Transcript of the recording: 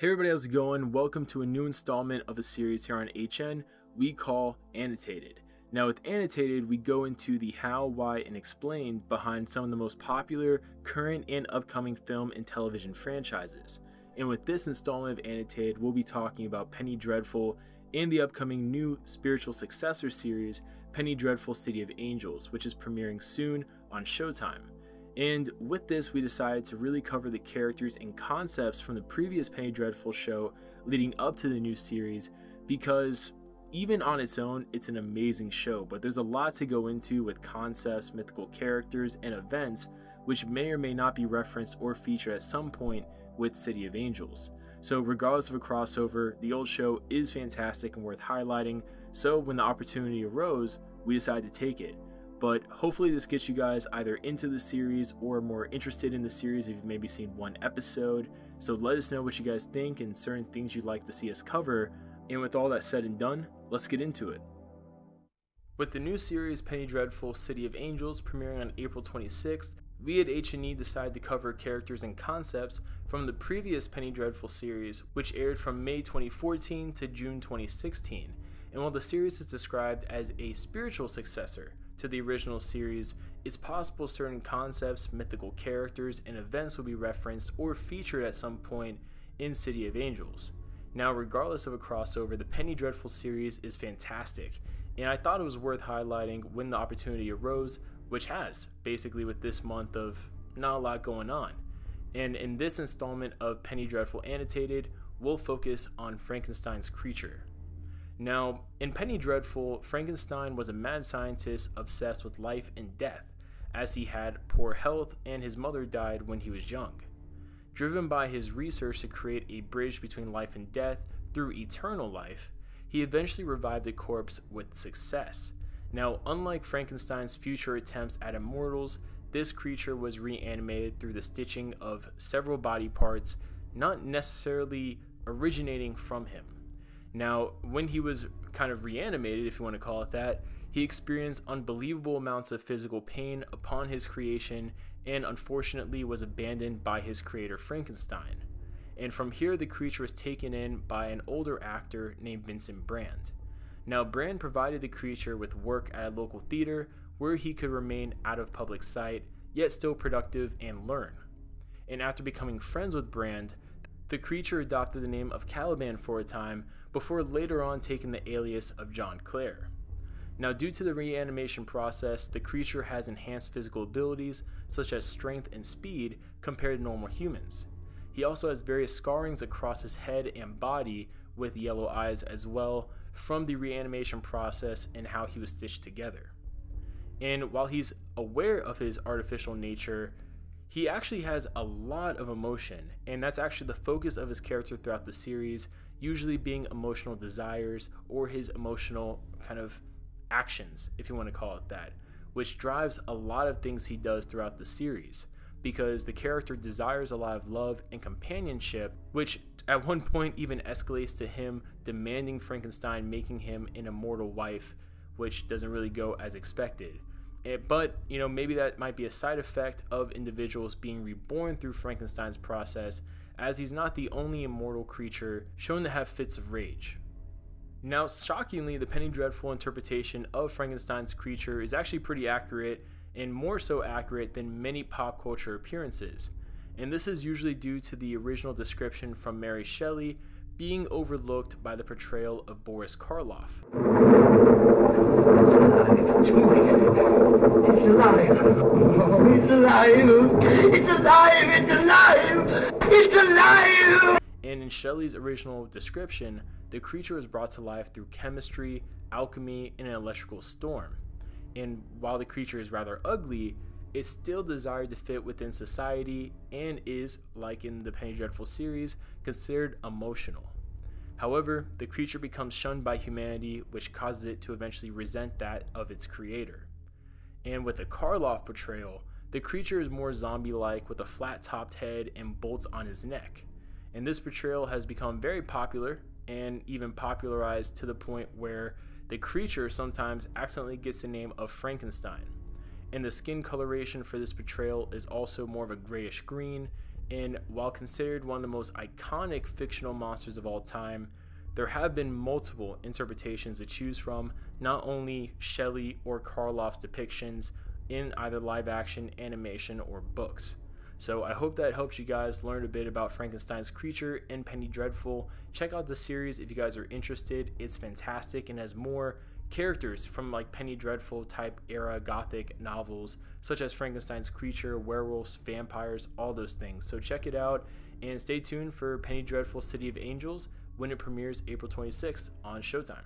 Hey everybody, how's it going? Welcome to a new installment of a series here on HN we call Annotated. Now with Annotated, we go into the how, why, and explained behind some of the most popular current and upcoming film and television franchises. And with this installment of Annotated, we'll be talking about Penny Dreadful and the upcoming new spiritual successor series, Penny Dreadful City of Angels, which is premiering soon on Showtime. And with this, we decided to really cover the characters and concepts from the previous Penny Dreadful show leading up to the new series because even on its own, it's an amazing show, but there's a lot to go into with concepts, mythical characters, and events which may or may not be referenced or featured at some point with City of Angels. So, regardless of a crossover, the old show is fantastic and worth highlighting. So, when the opportunity arose, we decided to take it. But hopefully, this gets you guys either into the series or more interested in the series if you've maybe seen one episode. So let us know what you guys think and certain things you'd like to see us cover. And with all that said and done, let's get into it. With the new series Penny Dreadful City of Angels premiering on April 26th, we at HNE decided to cover characters and concepts from the previous Penny Dreadful series, which aired from May 2014 to June 2016. And while the series is described as a spiritual successor, to the original series, it's possible certain concepts, mythical characters, and events will be referenced or featured at some point in City of Angels. Now, regardless of a crossover, the Penny Dreadful series is fantastic, and I thought it was worth highlighting when the opportunity arose, which has, basically, with this month of not a lot going on. And in this installment of Penny Dreadful Annotated, we'll focus on Frankenstein's creature. Now, in Penny Dreadful, Frankenstein was a mad scientist obsessed with life and death, as he had poor health and his mother died when he was young. Driven by his research to create a bridge between life and death through eternal life, he eventually revived a corpse with success. Now, unlike Frankenstein's future attempts at immortals, this creature was reanimated through the stitching of several body parts, not necessarily originating from him. Now, when he was kind of reanimated, if you want to call it that, he experienced unbelievable amounts of physical pain upon his creation and unfortunately was abandoned by his creator Frankenstein. And from here, the creature was taken in by an older actor named Vincent Brand. Now, Brand provided the creature with work at a local theater where he could remain out of public sight, yet still productive and learn. And after becoming friends with Brand, the creature adopted the name of Caliban for a time before later on taking the alias of John Clare. Now, due to the reanimation process, the creature has enhanced physical abilities such as strength and speed compared to normal humans. He also has various scarrings across his head and body with yellow eyes as well from the reanimation process and how he was stitched together. And while he's aware of his artificial nature, he actually has a lot of emotion, and that's actually the focus of his character throughout the series, usually being emotional desires or his emotional kind of actions, if you want to call it that, which drives a lot of things he does throughout the series. Because the character desires a lot of love and companionship, which at one point even escalates to him demanding Frankenstein making him an immortal wife, which doesn't really go as expected. It, but you know maybe that might be a side effect of individuals being reborn through Frankenstein's process, as he's not the only immortal creature shown to have fits of rage. Now, shockingly, the Penny Dreadful interpretation of Frankenstein's creature is actually pretty accurate, and more so accurate than many pop culture appearances. And this is usually due to the original description from Mary Shelley being overlooked by the portrayal of Boris Karloff. It's alive. It's alive. It's alive. It's alive. It's alive. And in Shelley's original description, the creature was brought to life through chemistry, alchemy, and an electrical storm. And while the creature is rather ugly, it's still desired to fit within society and is, like in the Penny Dreadful series, considered emotional. However, the creature becomes shunned by humanity, which causes it to eventually resent that of its creator. And with the Karloff portrayal, the creature is more zombie like with a flat topped head and bolts on his neck. And this portrayal has become very popular and even popularized to the point where the creature sometimes accidentally gets the name of Frankenstein. And the skin coloration for this portrayal is also more of a grayish green, And while considered one of the most iconic fictional monsters of all time, there have been multiple interpretations to choose from, not only Shelley or Karloff's depictions in either live action, animation, or books. So I hope that helps you guys learn a bit about Frankenstein's creature and Penny Dreadful. Check out the series if you guys are interested. It's fantastic and has more characters from like Penny Dreadful type era gothic novels, such as Frankenstein's creature, werewolves, vampires, all those things. So check it out and stay tuned for Penny Dreadful City of Angels when it premieres April 26th on Showtime.